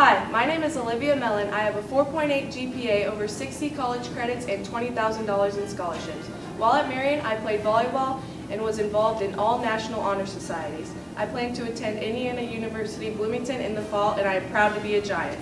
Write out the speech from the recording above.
Hi, my name is Aylivia Mellon. I have a 4.8 GPA, over 60 college credits, and $20,000 in scholarships. While at Marion, I played volleyball and was involved in all National Honor Societies. I plan to attend Indiana University Bloomington in the fall, and I am proud to be a Giant.